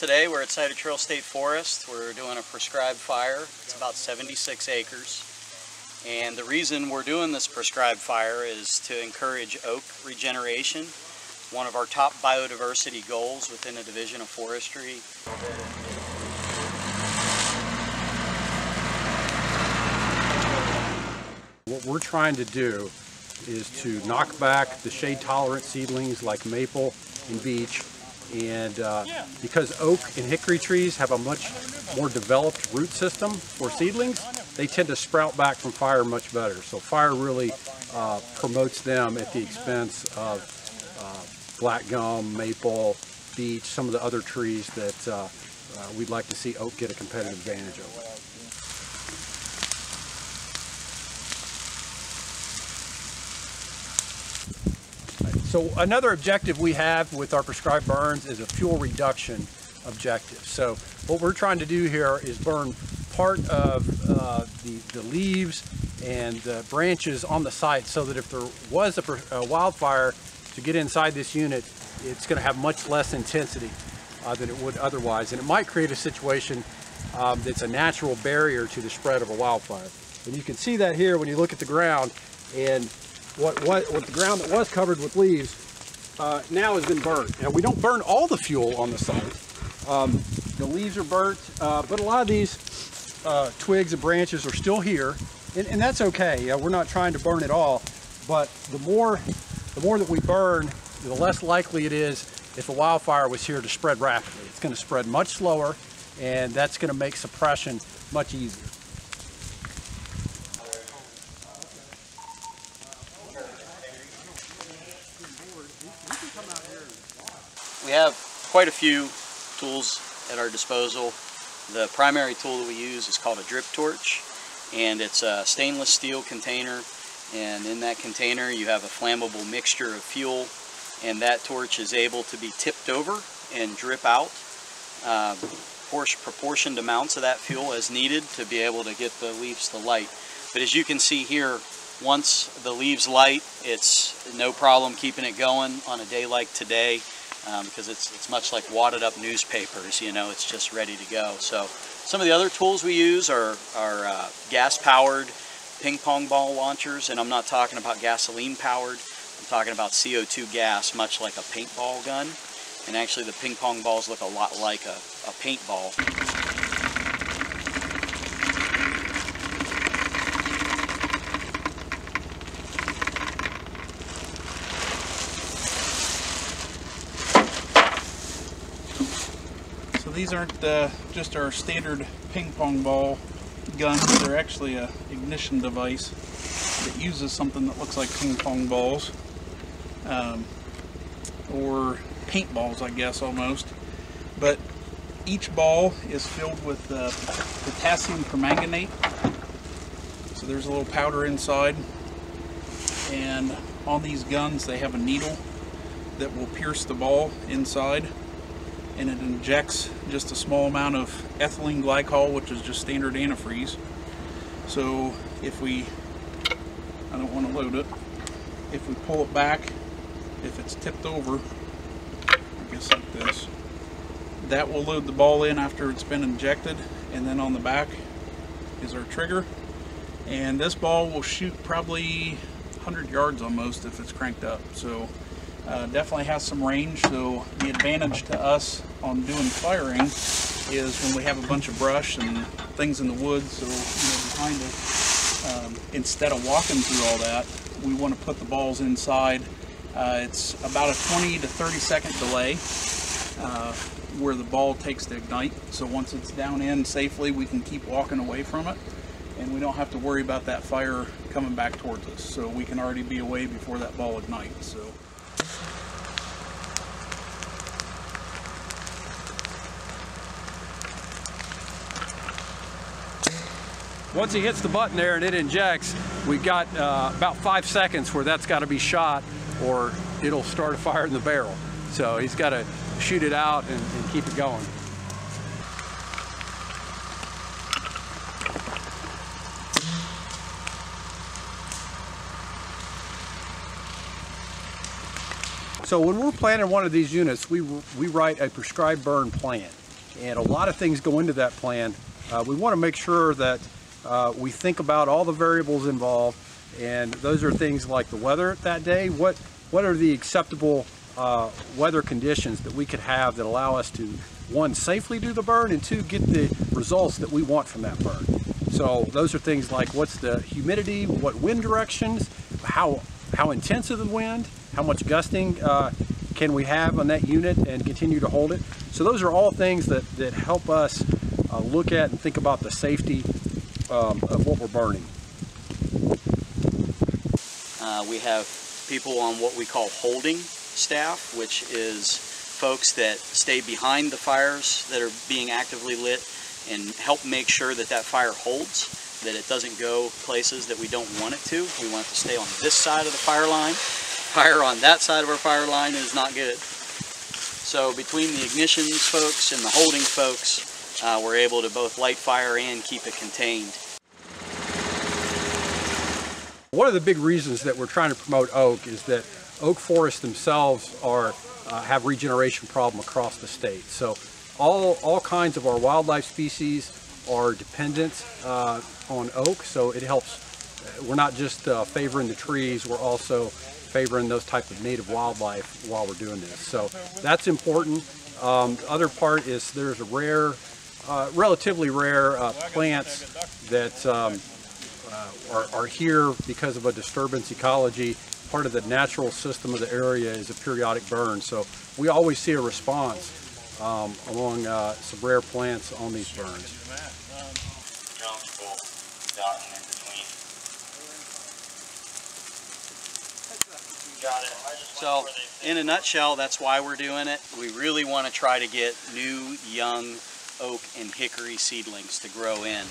today. We're at Scioto Trail State Forest. We're doing a prescribed fire. It's about 76 acres. And the reason we're doing this prescribed fire is to encourage oak regeneration, one of our top biodiversity goals within the Division of Forestry. What we're trying to do is to knock back the shade tolerant seedlings like maple and beech and uh, because oak and hickory trees have a much more developed root system for seedlings, they tend to sprout back from fire much better. So fire really uh, promotes them at the expense of uh, black gum, maple, beech, some of the other trees that uh, uh, we'd like to see oak get a competitive advantage over. So another objective we have with our prescribed burns is a fuel reduction objective. So what we're trying to do here is burn part of uh, the, the leaves and the branches on the site so that if there was a, a wildfire to get inside this unit, it's going to have much less intensity uh, than it would otherwise. And it might create a situation um, that's a natural barrier to the spread of a wildfire. And you can see that here when you look at the ground and what, what, what the ground that was covered with leaves uh, now has been burnt. Now we don't burn all the fuel on the site. Um, the leaves are burnt, uh, but a lot of these uh, twigs and branches are still here, and, and that's okay. we're not trying to burn it all, but the more, the more that we burn, the less likely it is if a wildfire was here to spread rapidly. It's going to spread much slower, and that's going to make suppression much easier. We have quite a few tools at our disposal. The primary tool that we use is called a drip torch and it's a stainless steel container and in that container you have a flammable mixture of fuel and that torch is able to be tipped over and drip out uh, proportioned amounts of that fuel as needed to be able to get the leaves to light. But as you can see here, once the leaves light, it's no problem keeping it going on a day like today um, because it's, it's much like wadded up newspapers, you know, it's just ready to go. So some of the other tools we use are, are uh, gas powered ping pong ball launchers, and I'm not talking about gasoline powered, I'm talking about CO2 gas, much like a paintball gun. And actually the ping pong balls look a lot like a, a paintball. These aren't just our standard ping pong ball guns. They're actually a ignition device that uses something that looks like ping pong balls. Um, or paintballs, I guess, almost. But each ball is filled with uh, potassium permanganate. So there's a little powder inside. And on these guns, they have a needle that will pierce the ball inside and it injects just a small amount of ethylene glycol, which is just standard antifreeze. So if we, I don't want to load it, if we pull it back, if it's tipped over, I guess like this, that will load the ball in after it's been injected, and then on the back is our trigger. And this ball will shoot probably 100 yards almost if it's cranked up. So uh, definitely has some range, so the advantage to us on doing firing is when we have a bunch of brush and things in the woods, so you know, behind us, um, instead of walking through all that, we want to put the balls inside. Uh, it's about a 20 to 30 second delay uh, where the ball takes to ignite. So once it's down in safely, we can keep walking away from it and we don't have to worry about that fire coming back towards us. So we can already be away before that ball ignites. So. Once he hits the button there and it injects, we've got uh, about five seconds where that's got to be shot or it'll start a fire in the barrel. So he's got to shoot it out and, and keep it going. So when we're planning one of these units, we, we write a prescribed burn plan. And a lot of things go into that plan. Uh, we want to make sure that uh, we think about all the variables involved, and those are things like the weather that day. What what are the acceptable uh, weather conditions that we could have that allow us to one safely do the burn and two get the results that we want from that burn. So those are things like what's the humidity, what wind directions, how how intense is the wind, how much gusting uh, can we have on that unit and continue to hold it. So those are all things that, that help us uh, look at and think about the safety um, of what we're burning. Uh, we have people on what we call holding staff, which is folks that stay behind the fires that are being actively lit and help make sure that that fire holds, that it doesn't go places that we don't want it to. We want it to stay on this side of the fire line. Fire on that side of our fire line is not good. So between the ignitions folks and the holding folks, uh, we're able to both light fire and keep it contained. One of the big reasons that we're trying to promote oak is that oak forests themselves are uh, have regeneration problem across the state. So all all kinds of our wildlife species are dependent uh, on oak. So it helps. We're not just uh, favoring the trees. We're also favoring those type of native wildlife while we're doing this. So that's important. Um, the other part is there's a rare, uh, relatively rare uh, plants that um, uh, are, are here because of a disturbance ecology. Part of the natural system of the area is a periodic burn. So we always see a response um, along uh, some rare plants on these burns. So, in a nutshell, that's why we're doing it. We really want to try to get new, young oak and hickory seedlings to grow in.